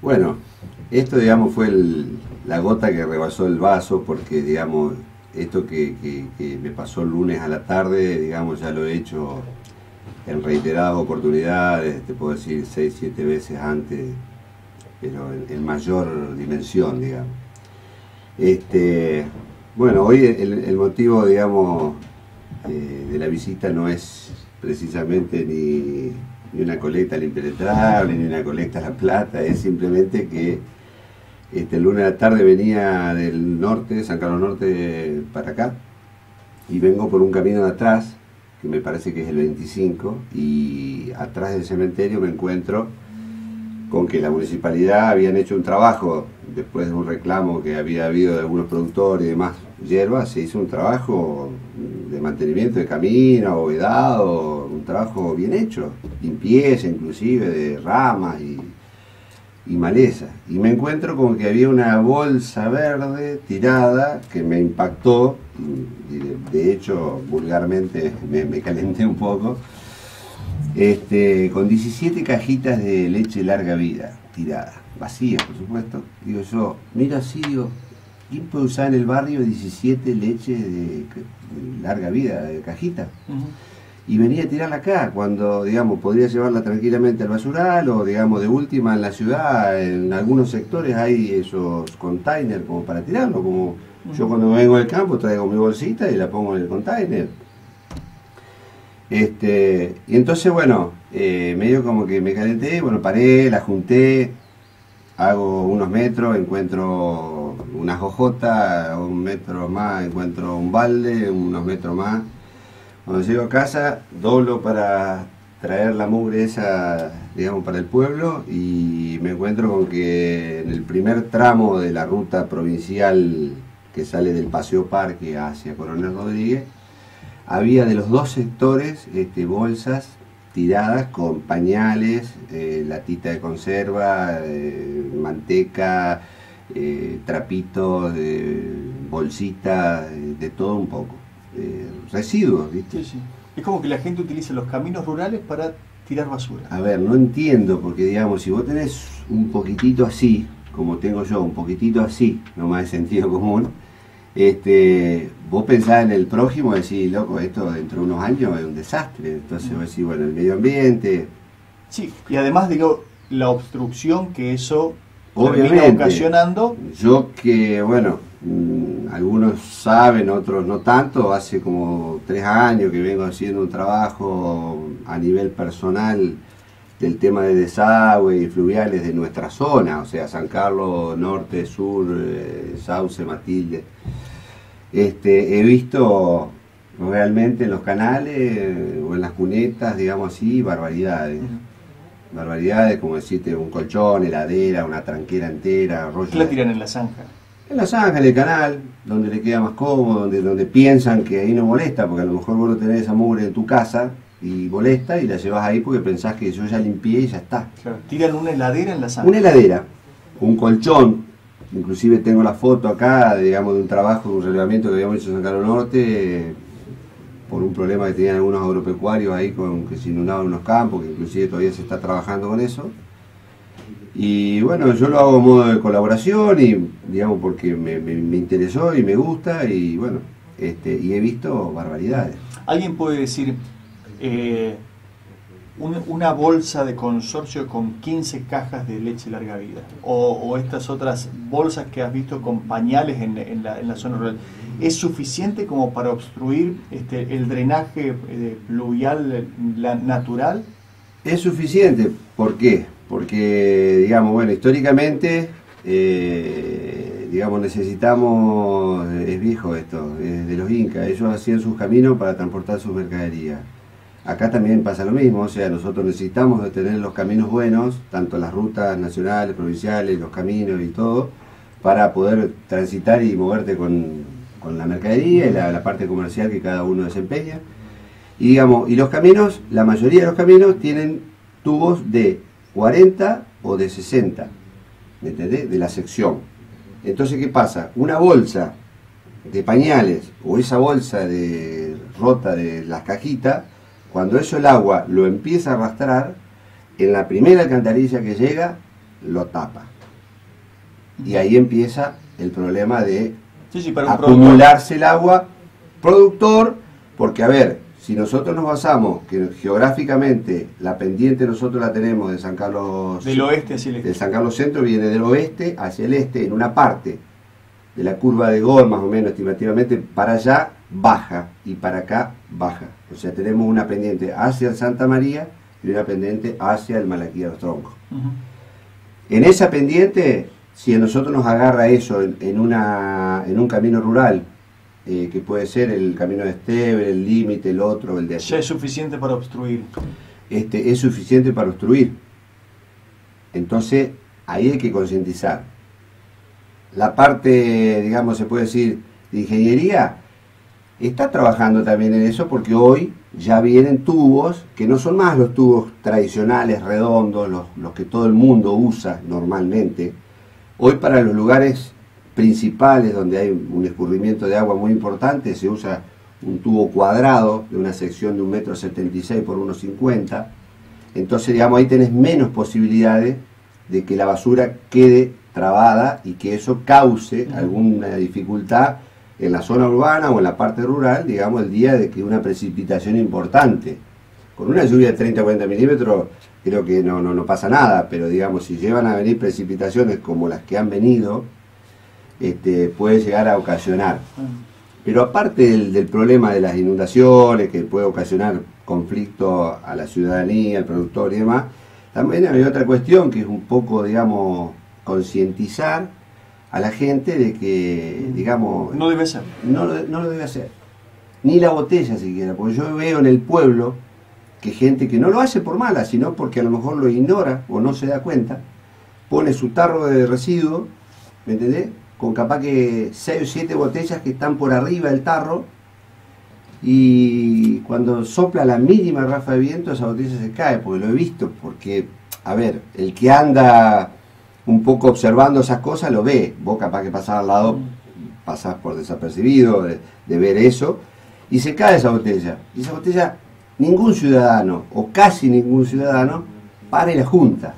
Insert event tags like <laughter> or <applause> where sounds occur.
Bueno, esto digamos fue la gota que rebasó el vaso porque digamos esto que, me pasó el lunes a la tarde, digamos ya lo he hecho en reiteradas oportunidades, te puedo decir seis, siete veces antes, pero en, mayor dimensión, digamos. Este, bueno, hoy el, motivo, digamos, eh, de la visita no es precisamente ni ni una colecta al impenetrable, ni una colecta a la plata, es simplemente que este, lunes de la tarde venía del norte, San Carlos Norte, para acá, y vengo por un camino de atrás, que me parece que es el 25, y atrás del cementerio me encuentro con que la municipalidad habían hecho un trabajo, después de un reclamo que había habido de algunos productores y demás, hierba, se hizo un trabajo de mantenimiento de camino, vedado, un trabajo bien hecho, limpieza inclusive de ramas y, y maleza. Y me encuentro con que había una bolsa verde tirada que me impactó, y de, hecho vulgarmente <laughs> me, calenté un poco, este, con 17 cajitas de leche larga vida tiradas, vacías por supuesto. Digo yo, mira así, digo, ¿quién puede usar en el barrio 17 leches de, larga vida, de cajita? Y venía a tirarla acá, cuando, digamos, podría llevarla tranquilamente al basural o, digamos, de última en la ciudad, en algunos sectores hay esos containers como para tirarlo, como yo cuando vengo del campo traigo mi bolsita y la pongo en el container. Este, y entonces, bueno, eh, medio como que me calenté, bueno, paré, la junté, hago unos metros, encuentro una jojota, un metro más encuentro un balde, unos metros más cuando llego a casa, doblo para traer la mugre esa, digamos, para el pueblo y me encuentro con que en el primer tramo de la ruta provincial que sale del Paseo Parque hacia Coronel Rodríguez, había de los dos sectores este, bolsas tiradas con pañales, eh, latita de conserva, eh, manteca, eh, trapitos, bolsitas, de todo un poco residuos, ¿viste? Sí, sí. Es como que la gente utiliza los caminos rurales para tirar basura. A ver, no entiendo, porque digamos, si vos tenés un poquitito así, como tengo yo, un poquitito así, no más de sentido <laughs> común, este, vos pensás en el prójimo y decís, loco, esto dentro de unos años es un desastre. Entonces vos decís, bueno, el medio ambiente. Sí, y además digo, la obstrucción que eso Obviamente, ocasionando. Yo que, bueno, algunos saben, otros no tanto, hace como tres años que vengo haciendo un trabajo a nivel personal del tema de desagüe y fluviales de nuestra zona, o sea, San Carlos, Norte, Sur, eh, Sauce, Matilde. Este, he visto realmente en los canales o en las cunetas, digamos así, barbaridades. Barbaridades, como decirte, un colchón, heladera, una tranquera entera, rollo. ¿Qué la tiran en la zanja? En zanja, en el canal, donde le queda más cómodo, donde, donde piensan que ahí no molesta, porque a lo mejor vos no tenés esa mugre en tu casa y molesta y la llevas ahí porque pensás que yo ya limpié y ya está. Claro, tiran una heladera en la zanja. Una heladera, un colchón, inclusive tengo la foto acá, digamos, de un trabajo, de un relevamiento que habíamos hecho en San Carlos Norte, por un problema que tenían algunos agropecuarios ahí con que se inundaban unos campos, que inclusive todavía se está trabajando con eso y bueno, yo lo hago a modo de colaboración y digamos porque me, interesó y me gusta y bueno, este, y he visto barbaridades. ¿Alguien puede decir eh, una bolsa de consorcio con 15 cajas de leche larga vida? O, estas otras bolsas que has visto con pañales en, la, zona rural, ¿es suficiente como para obstruir este, el drenaje eh, pluvial natural? Es suficiente, ¿por qué? Porque, digamos, bueno, históricamente, eh, digamos, necesitamos, es viejo esto, es de los incas, ellos hacían sus caminos para transportar sus mercaderías. Acá también pasa lo mismo, o sea, nosotros necesitamos tener los caminos buenos, tanto las rutas nacionales, provinciales, los caminos y todo, para poder transitar y moverte con, la mercadería y la, la parte comercial que cada uno desempeña. Y digamos, y los caminos, la mayoría de los caminos tienen tubos de 40 o de 60, ¿me entendés? De la sección. Entonces, ¿qué pasa? Una bolsa de pañales o esa bolsa de rota de las cajitas, cuando eso el agua lo empieza a arrastrar, en la primera alcantarilla que llega, lo tapa. Y ahí empieza el problema de Sí, sí, para un acumularse el agua productor, porque a ver, si nosotros nos basamos que geográficamente la pendiente nosotros la tenemos de San Carlos Del oeste hacia el este. de San Carlos Centro viene del oeste hacia el este en una parte de la curva de Gol más o menos estimativamente para allá baja y para acá baja. O sea, tenemos una pendiente hacia el Santa María y una pendiente hacia el Malaquía de los Troncos. En esa pendiente, si a nosotros nos agarra eso en, en una, en un camino rural, eh, que puede ser el camino de Esteve, el límite, el otro, el de Ya es suficiente para obstruir. este, es suficiente para obstruir. Entonces, ahí hay que concientizar. La parte, digamos, se puede decir, de ingeniería, está trabajando también en eso porque hoy ya vienen tubos que no son más los tubos tradicionales, redondos, los, los que todo el mundo usa normalmente. Hoy para los lugares principales donde hay un escurrimiento de agua muy importante se usa un tubo cuadrado de una sección de un metro setenta y seis por 1,50. Entonces, digamos, ahí tenés menos posibilidades de que la basura quede trabada y que eso cause alguna dificultad en la zona urbana o en la parte rural, digamos, el día de que una precipitación importante. Con una lluvia de 30 o 40 milímetros creo que no, no, no pasa nada, pero digamos, si llevan a venir precipitaciones como las que han venido, este, puede llegar a ocasionar. Pero aparte del, del problema de las inundaciones, que puede ocasionar conflicto a la ciudadanía, al productor y demás, también hay otra cuestión que es un poco, digamos, concientizar a la gente de que, digamos, No debe ser. no no lo debe hacer. Ni la botella siquiera, porque yo veo en el pueblo que gente que no lo hace por mala, sino porque a lo mejor lo ignora o no se da cuenta, pone su tarro de residuo, ¿me entendés? Con capaz que 6 o 7 botellas que están por arriba del tarro y cuando sopla la mínima rafa de viento esa botella se cae, porque lo he visto, porque, a ver, el que anda un poco observando esas cosas lo ve, vos capaz que pasás al lado, pasás por desapercibido de, ver eso, y se cae esa botella. Y esa botella, ningún ciudadano, o casi ningún ciudadano, para la junta.